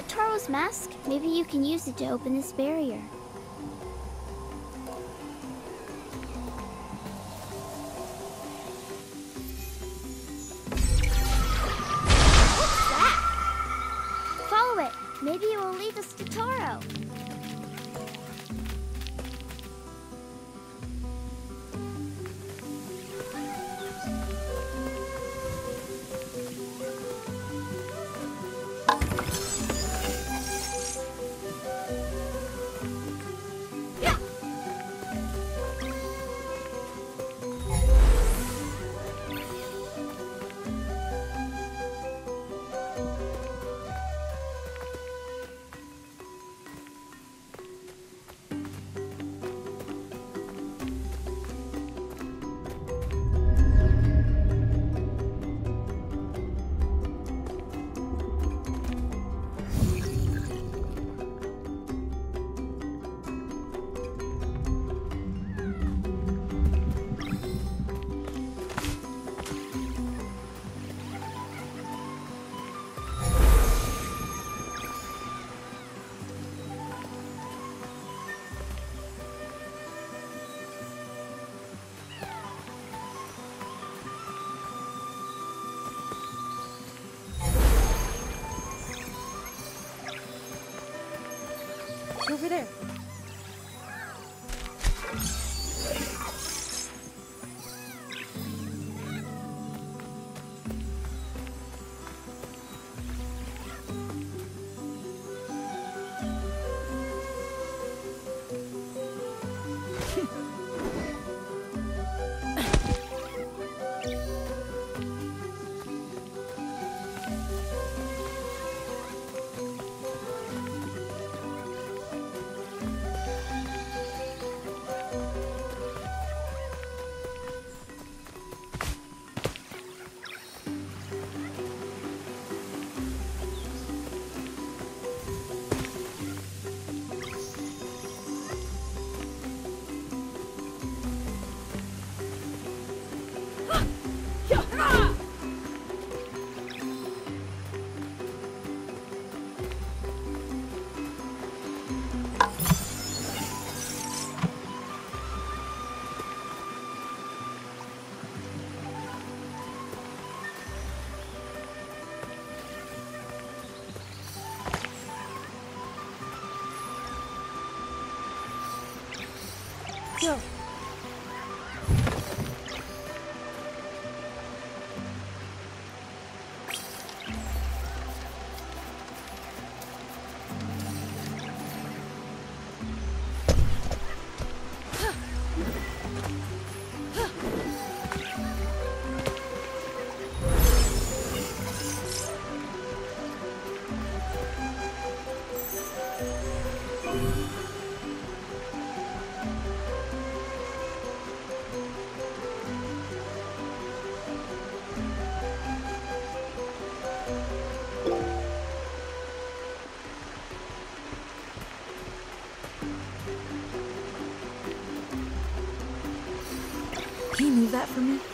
that Taro's mask? Maybe you can use it to open this barrier. What's that? Follow it. Maybe it will lead us to Taro. That for me?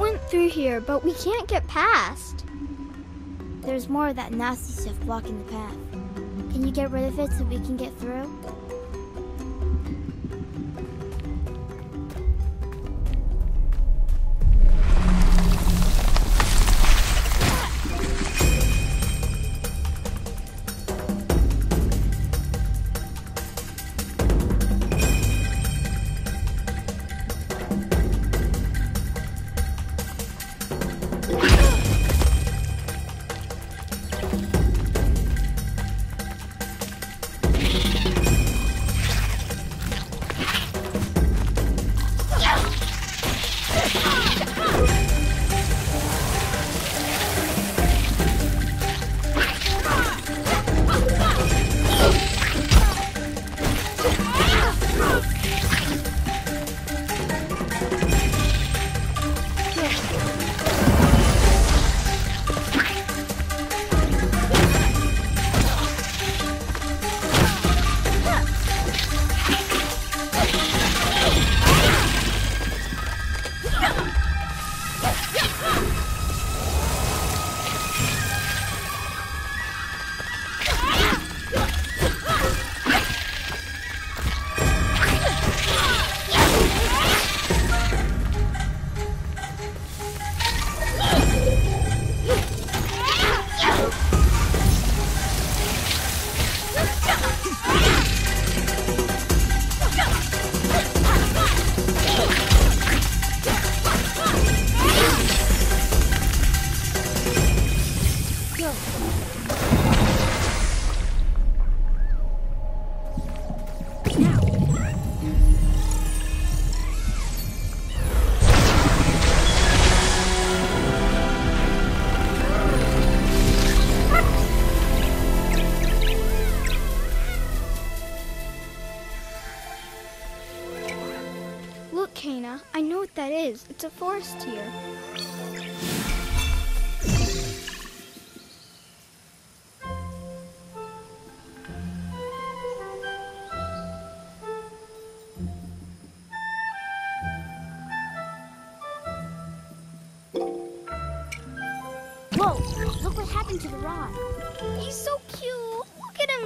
Went through here, but we can't get past. There's more of that nasty stuff blocking the path. Can you get rid of it so we can get through? Look, Kena, I know what that is. It's a forest here.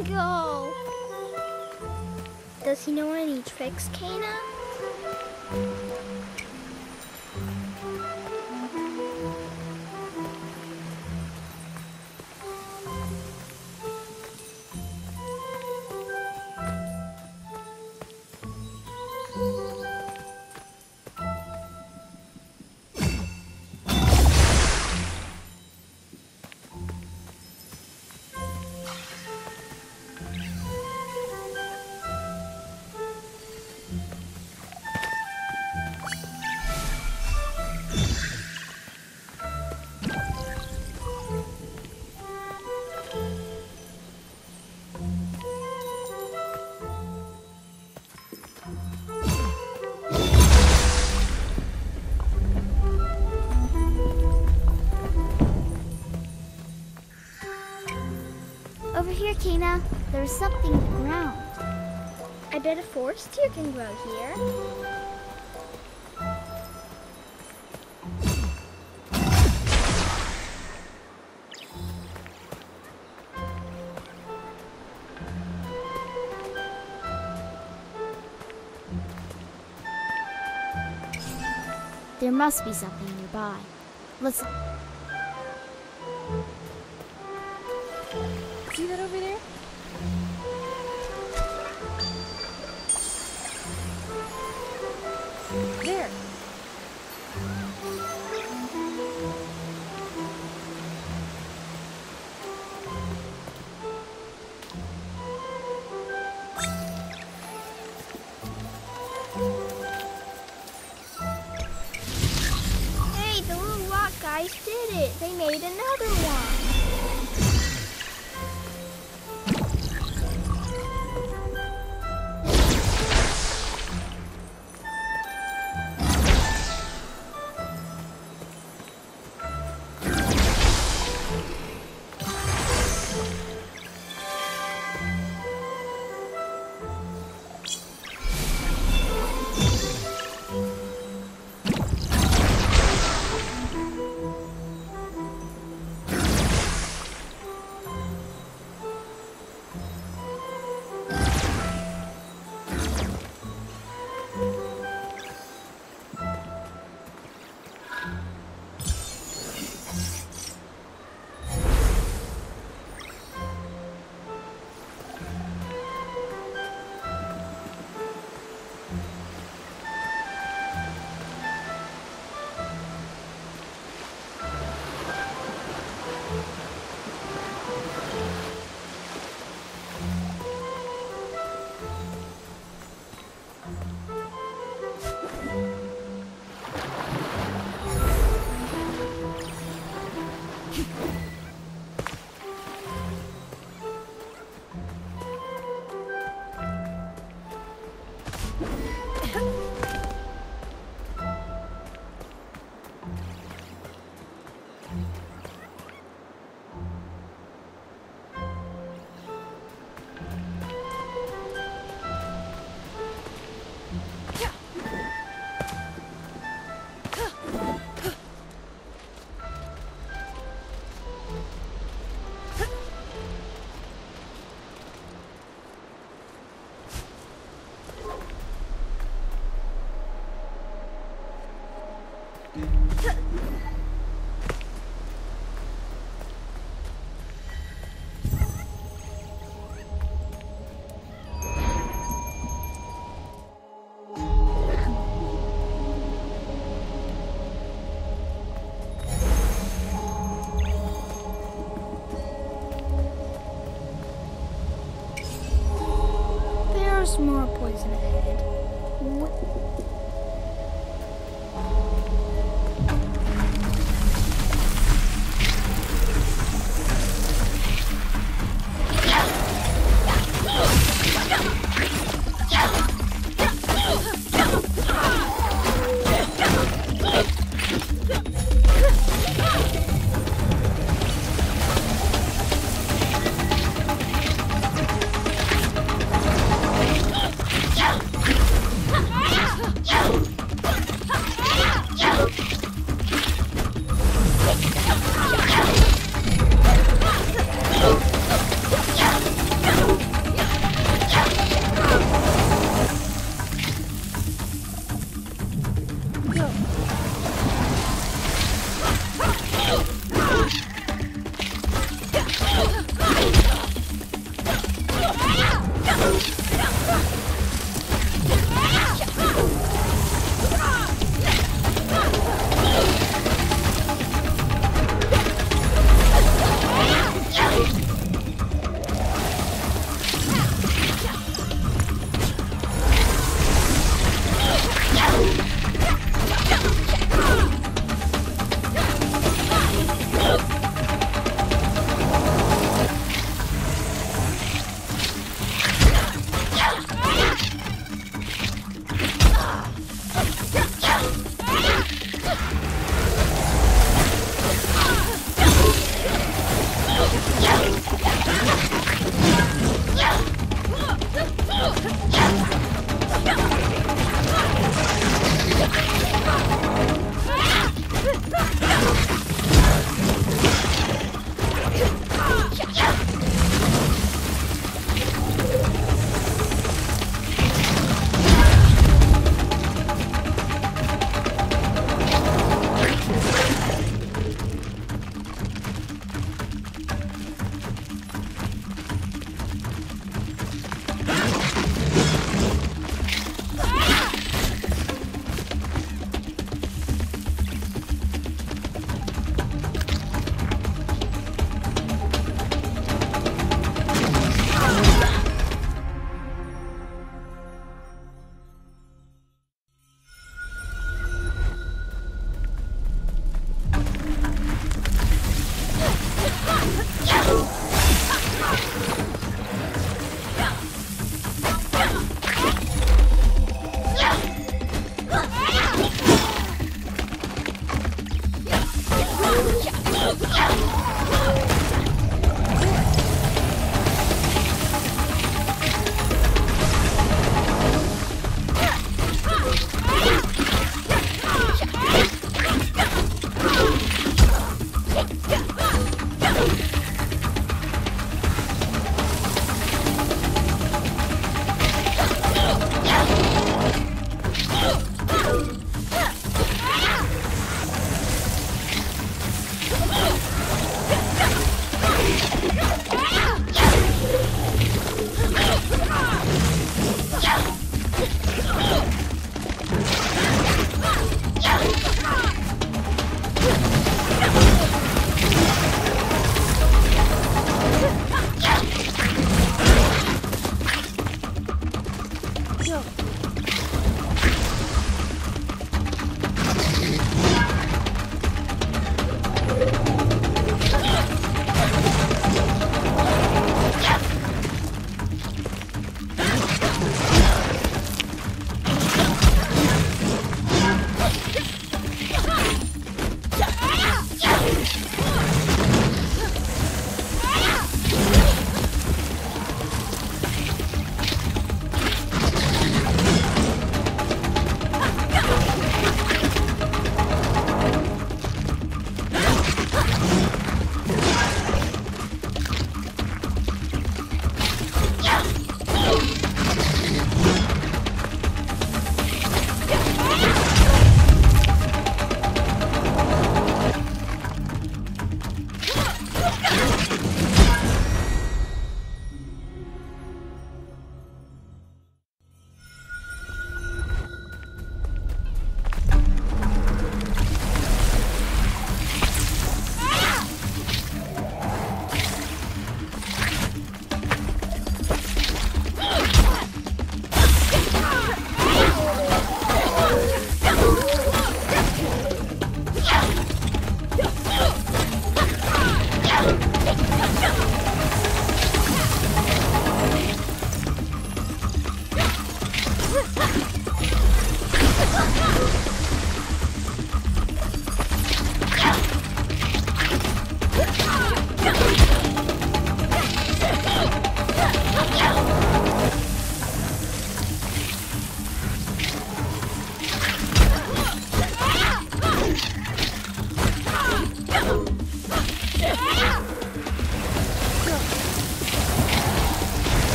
Go. Does he know any tricks, Kena? Over here, Kena. There's something ground. I bet a forest deer can grow here. There must be something nearby. Let's There.